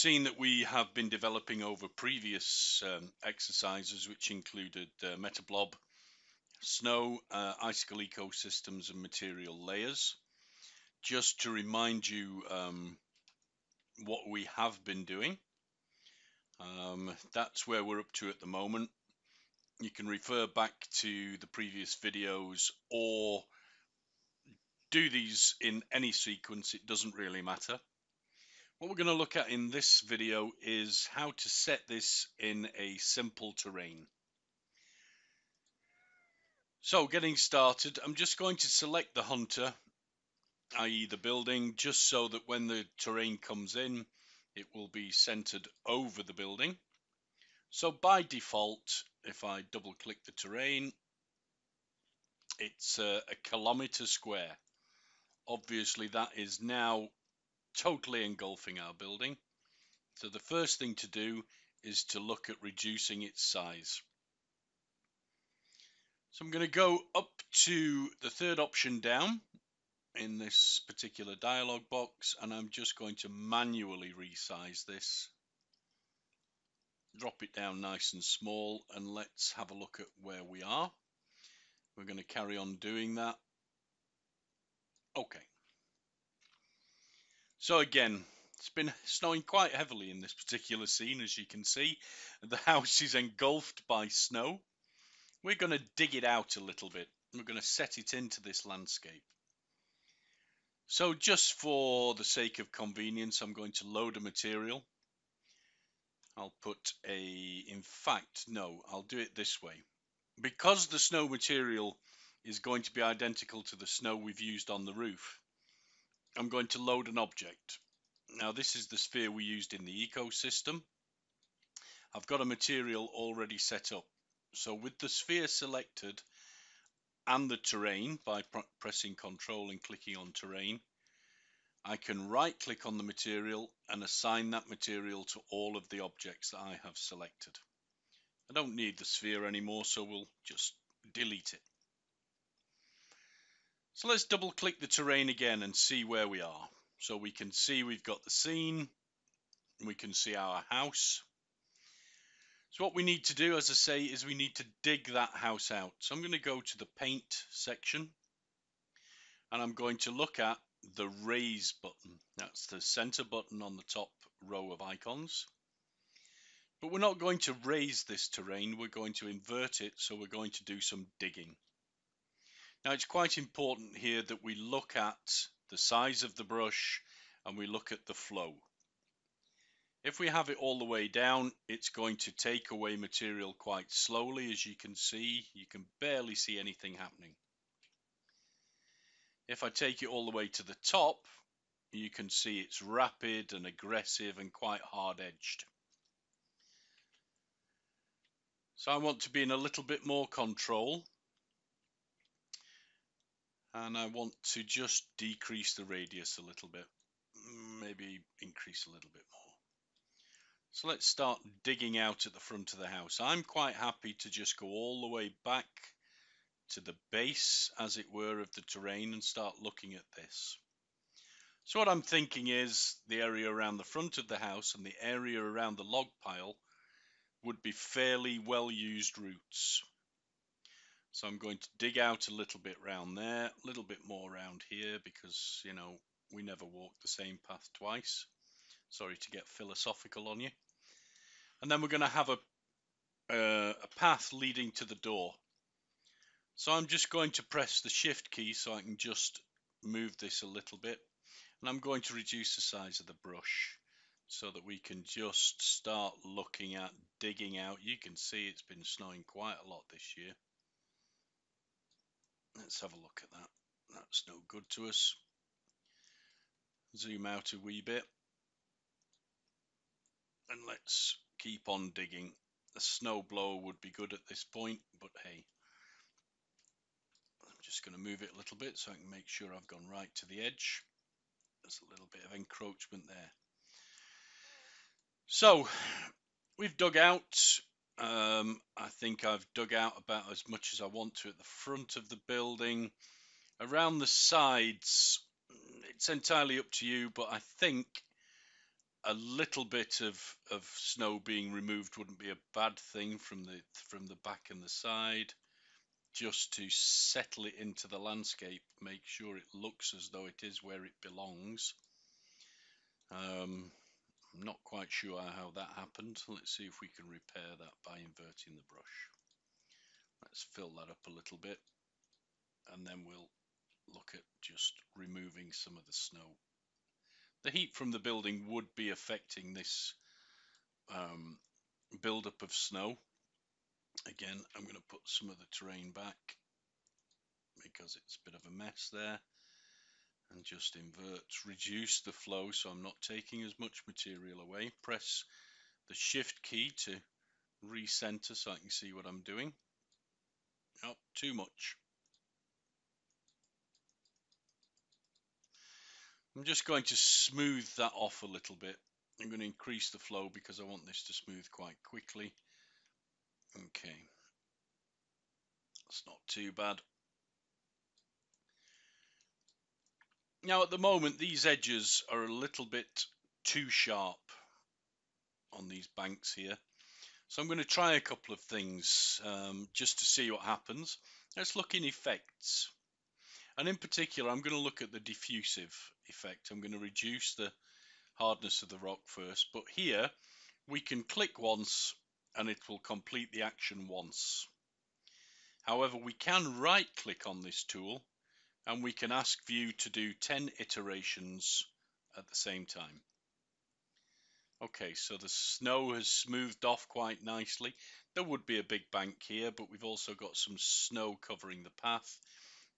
seen that we have been developing over previous um, exercises, which included uh, Metablob, snow, uh, icicle ecosystems, and material layers. Just to remind you um, what we have been doing, um, that's where we're up to at the moment. You can refer back to the previous videos or do these in any sequence, it doesn't really matter. What we're going to look at in this video is how to set this in a simple terrain. So getting started, I'm just going to select the hunter, i.e. the building, just so that when the terrain comes in, it will be centered over the building. So by default, if I double click the terrain, it's a, a kilometer square. Obviously that is now totally engulfing our building. So the first thing to do is to look at reducing its size. So I'm going to go up to the third option down in this particular dialog box and I'm just going to manually resize this. Drop it down nice and small and let's have a look at where we are. We're going to carry on doing that. Okay. So again, it's been snowing quite heavily in this particular scene, as you can see. The house is engulfed by snow. We're going to dig it out a little bit. We're going to set it into this landscape. So just for the sake of convenience, I'm going to load a material. I'll put a, in fact, no, I'll do it this way. Because the snow material is going to be identical to the snow we've used on the roof, I'm going to load an object. Now this is the sphere we used in the ecosystem. I've got a material already set up. So with the sphere selected and the terrain by pr pressing control and clicking on terrain, I can right click on the material and assign that material to all of the objects that I have selected. I don't need the sphere anymore, so we'll just delete it. So let's double click the terrain again and see where we are. So we can see we've got the scene, we can see our house. So what we need to do, as I say, is we need to dig that house out. So I'm going to go to the paint section and I'm going to look at the raise button. That's the center button on the top row of icons. But we're not going to raise this terrain, we're going to invert it, so we're going to do some digging. Now it's quite important here that we look at the size of the brush and we look at the flow. If we have it all the way down, it's going to take away material quite slowly. As you can see, you can barely see anything happening. If I take it all the way to the top, you can see it's rapid and aggressive and quite hard edged. So I want to be in a little bit more control and I want to just decrease the radius a little bit maybe increase a little bit more. So let's start digging out at the front of the house. I'm quite happy to just go all the way back to the base as it were of the terrain and start looking at this. So what I'm thinking is the area around the front of the house and the area around the log pile would be fairly well used routes so I'm going to dig out a little bit round there, a little bit more around here because, you know, we never walk the same path twice. Sorry to get philosophical on you. And then we're going to have a, uh, a path leading to the door. So I'm just going to press the shift key so I can just move this a little bit. And I'm going to reduce the size of the brush so that we can just start looking at digging out. You can see it's been snowing quite a lot this year. Let's have a look at that. That's no good to us. Zoom out a wee bit. And let's keep on digging. A snow blower would be good at this point, but hey. I'm just going to move it a little bit so I can make sure I've gone right to the edge. There's a little bit of encroachment there. So, we've dug out um, I think I've dug out about as much as I want to at the front of the building. Around the sides, it's entirely up to you, but I think a little bit of, of snow being removed wouldn't be a bad thing from the from the back and the side just to settle it into the landscape make sure it looks as though it is where it belongs um, I'm not quite sure how that happened. Let's see if we can repair that by inverting the brush. Let's fill that up a little bit and then we'll look at just removing some of the snow. The heat from the building would be affecting this um, buildup of snow. Again, I'm going to put some of the terrain back because it's a bit of a mess there and just invert, reduce the flow so I'm not taking as much material away. Press the shift key to recenter so I can see what I'm doing. Not too much. I'm just going to smooth that off a little bit. I'm going to increase the flow because I want this to smooth quite quickly. Okay, that's not too bad. Now at the moment these edges are a little bit too sharp on these banks here. So I'm going to try a couple of things um, just to see what happens. Let's look in effects. And in particular, I'm going to look at the diffusive effect. I'm going to reduce the hardness of the rock first. But here, we can click once and it will complete the action once. However, we can right click on this tool and we can ask Vue to do 10 iterations at the same time. Okay, so the snow has smoothed off quite nicely. There would be a big bank here, but we've also got some snow covering the path.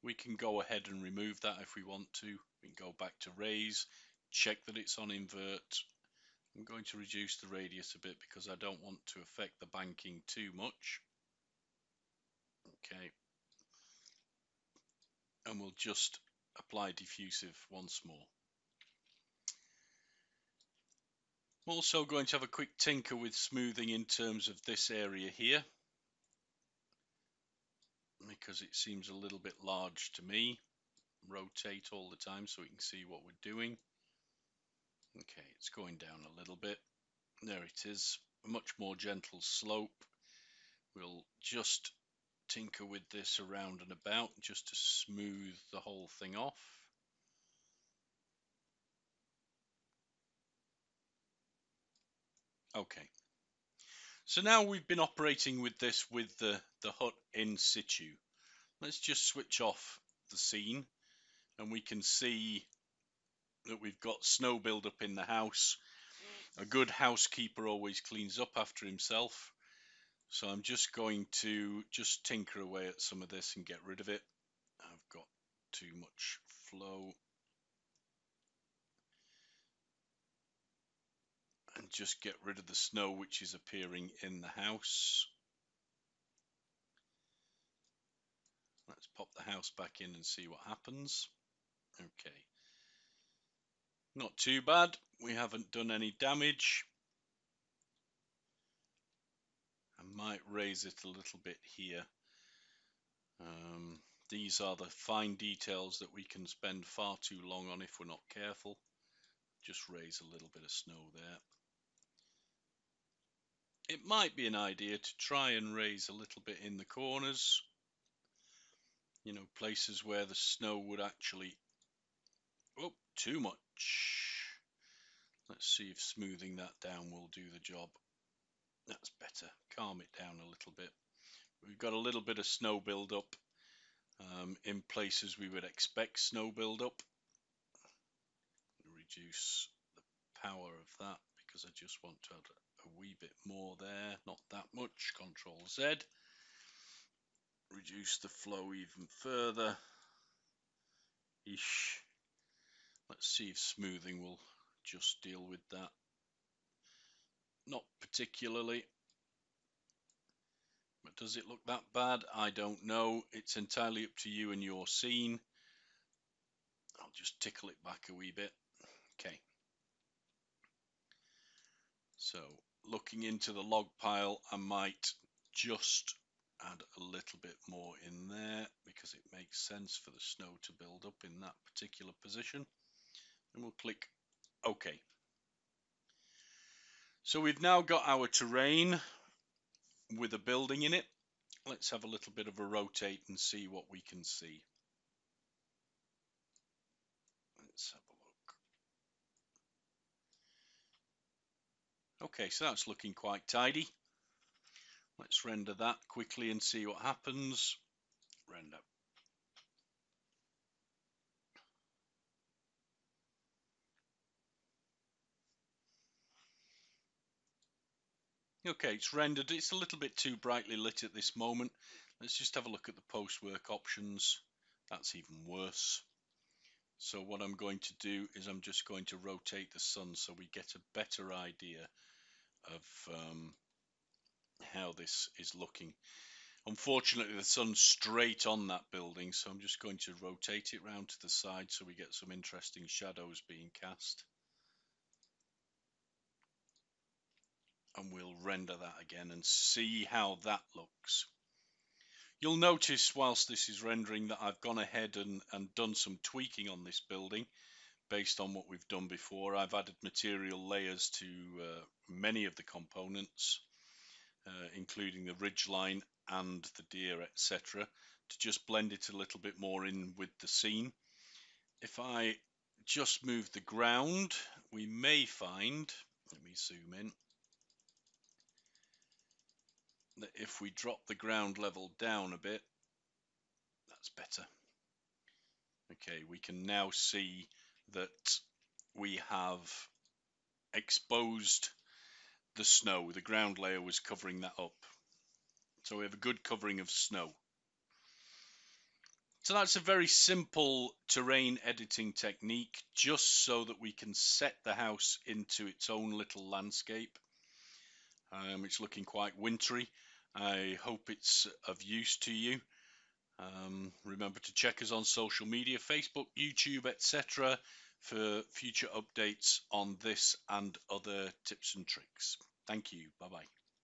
We can go ahead and remove that if we want to. We can go back to raise, check that it's on invert. I'm going to reduce the radius a bit because I don't want to affect the banking too much. Okay. And we'll just apply diffusive once more. I'm also going to have a quick tinker with smoothing in terms of this area here because it seems a little bit large to me. Rotate all the time so we can see what we're doing. Okay, it's going down a little bit. There it is, a much more gentle slope. We'll just tinker with this around and about just to smooth the whole thing off. Okay, so now we've been operating with this with the, the hut in situ. Let's just switch off the scene and we can see that we've got snow buildup in the house. A good housekeeper always cleans up after himself. So I'm just going to just tinker away at some of this and get rid of it. I've got too much flow and just get rid of the snow which is appearing in the house. Let's pop the house back in and see what happens. Okay. Not too bad. We haven't done any damage. I might raise it a little bit here. Um, these are the fine details that we can spend far too long on if we're not careful. Just raise a little bit of snow there it might be an idea to try and raise a little bit in the corners you know places where the snow would actually oh too much let's see if smoothing that down will do the job that's better calm it down a little bit we've got a little bit of snow build up um, in places we would expect snow build up reduce the power of that because I just want to add a wee bit more there, not that much, Control Z. Reduce the flow even further. Ish. Let's see if smoothing will just deal with that. Not particularly. But does it look that bad? I don't know. It's entirely up to you and your scene. I'll just tickle it back a wee bit. Okay. So looking into the log pile, I might just add a little bit more in there because it makes sense for the snow to build up in that particular position. And we'll click OK. So we've now got our terrain with a building in it. Let's have a little bit of a rotate and see what we can see. Let's have a look. Okay, so that's looking quite tidy. Let's render that quickly and see what happens. Render. Okay, it's rendered. It's a little bit too brightly lit at this moment. Let's just have a look at the post-work options. That's even worse. So what I'm going to do is I'm just going to rotate the sun so we get a better idea of um, how this is looking. Unfortunately, the sun's straight on that building, so I'm just going to rotate it round to the side so we get some interesting shadows being cast. And we'll render that again and see how that looks. You'll notice whilst this is rendering that I've gone ahead and, and done some tweaking on this building based on what we've done before. I've added material layers to uh, many of the components, uh, including the ridge line and the deer, etc., to just blend it a little bit more in with the scene. If I just move the ground, we may find, let me zoom in, that if we drop the ground level down a bit, that's better. Okay, we can now see that we have exposed the snow. The ground layer was covering that up. So we have a good covering of snow. So that's a very simple terrain editing technique just so that we can set the house into its own little landscape. Um, it's looking quite wintry. I hope it's of use to you. Um, remember to check us on social media, Facebook, YouTube, etc. for future updates on this and other tips and tricks. Thank you. Bye bye.